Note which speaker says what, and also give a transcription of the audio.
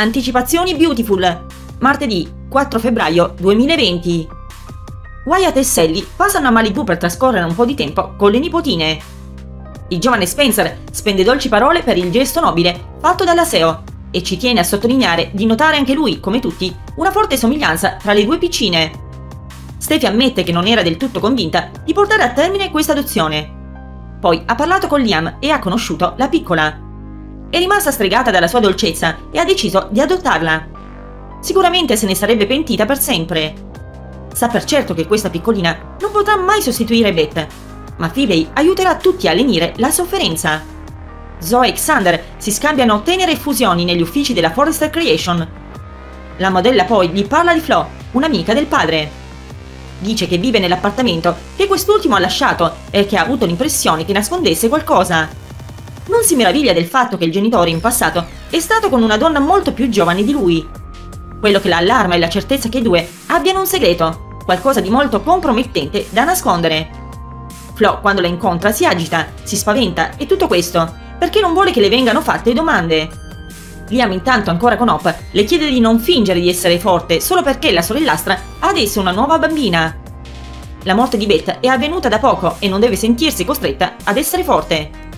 Speaker 1: Anticipazioni Beautiful, martedì 4 febbraio 2020. Wyatt e Sally passano a Malibu per trascorrere un po' di tempo con le nipotine. Il giovane Spencer spende dolci parole per il gesto nobile fatto dalla SEO e ci tiene a sottolineare di notare anche lui, come tutti, una forte somiglianza tra le due piccine. Steffi ammette che non era del tutto convinta di portare a termine questa adozione. Poi ha parlato con Liam e ha conosciuto la piccola. È rimasta stregata dalla sua dolcezza e ha deciso di adottarla. Sicuramente se ne sarebbe pentita per sempre. Sa per certo che questa piccolina non potrà mai sostituire Beth, ma Phoebe aiuterà tutti a lenire la sofferenza. Zoe e Xander si scambiano tenere fusioni negli uffici della Forrester Creation. La modella poi gli parla di Flo, un'amica del padre. Dice che vive nell'appartamento che quest'ultimo ha lasciato e che ha avuto l'impressione che nascondesse qualcosa. Non si meraviglia del fatto che il genitore in passato è stato con una donna molto più giovane di lui. Quello che la allarma è la certezza che i due abbiano un segreto, qualcosa di molto compromettente da nascondere. Flo, quando la incontra, si agita, si spaventa e tutto questo perché non vuole che le vengano fatte domande. Liam intanto ancora con Hop le chiede di non fingere di essere forte solo perché la sorellastra ha adesso una nuova bambina. La morte di Beth è avvenuta da poco e non deve sentirsi costretta ad essere forte.